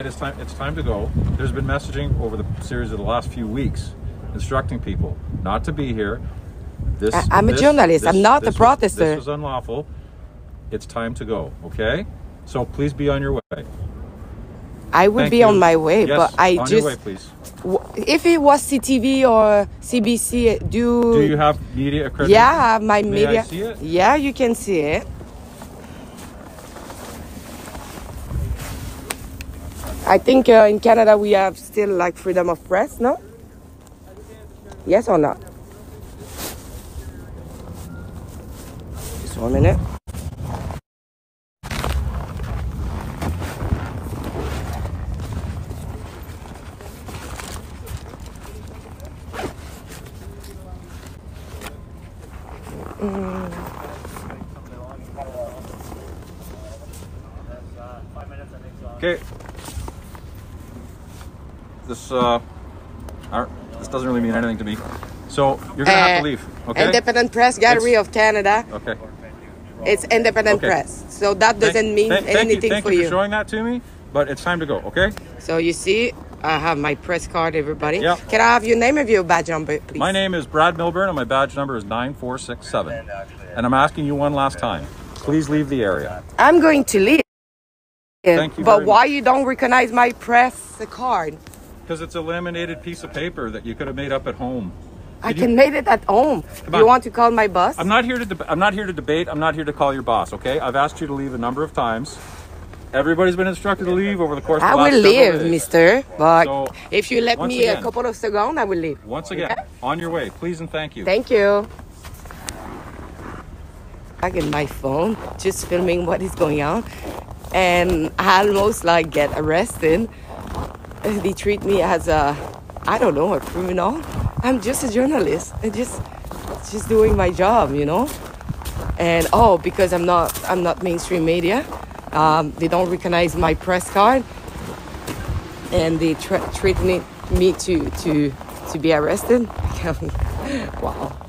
It's time. It's time to go. There's been messaging over the series of the last few weeks, instructing people not to be here. This. I- I'm a this- journalist. I'm not a this was- protester. this was unlawful. It's time to go. Okay. So please be on your way. I would Thank be you. on my way, Yes, but I on just your way, please. if it was CTV or CBC, do Do you have media accreditation? yeah, I have my media. see it? Yeah, you can see it. I think uh, in Canada we have still like freedom of press, no? Yes or not? Just one minute. Okay. This uh, this doesn't really mean anything to me. So you're gonna have Uh, to leave. Okay. Independent Press Gallery It's- of Canada. Okay. It's independent Okay. press, so that doesn't Thank- mean thank- thank anything you, thank for you you. for showing that to me, but it's time to go. Okay. So you see, I have my press card, everybody. Yeah. Can I have your name of your badge number, please? My name is Brad Milburn, and my badge number is nine four six seven. And I'm asking you one last time. Please leave the area. I'm going to leave. Thank you But why much. you don't recognize my press card? Because it's a laminated piece of paper that you could have made up at home. I Did you- can make it at home. You want to call my boss? I'm not here to. I'm not here to debate. I'm not here to call your boss. Okay. I've asked you to leave a number of times. Everybody's been instructed to leave over the course. I of the last will leave, days. Mister. But So, if you let me a couple of seconds, I will leave. Once again, on your way, please and thank you. Thank you. I get my phone, just filming what is going on, and I almost like get arrested. They treat me as a, I don't know, a criminal. I'm just a journalist. I just, just doing my job, you know. And oh, because I'm not, I'm not mainstream media. Um, they don't recognize my press card, and they tra- treat me, me to, to, to be arrested. wow.